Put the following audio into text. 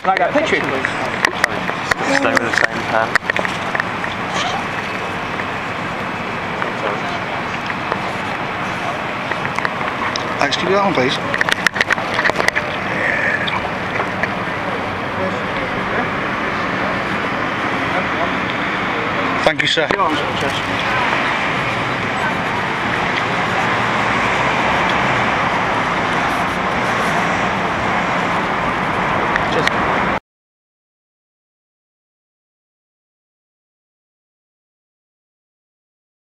Can I get a picture, please? Stay with the same hand thanks keep it on that please? Thank you, sir.